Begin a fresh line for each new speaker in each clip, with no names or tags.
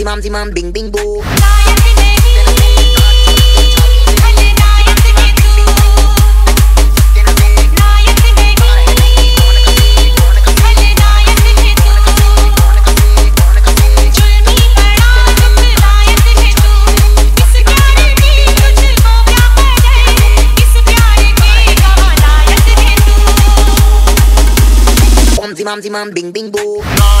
zimam zimam bing bing boo Zimam zimam bing bing boo.
nah,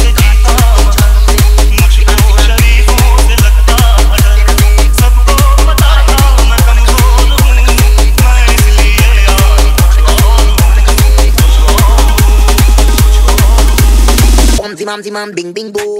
Mumsy, mumsy, mum, bing, bing, boo.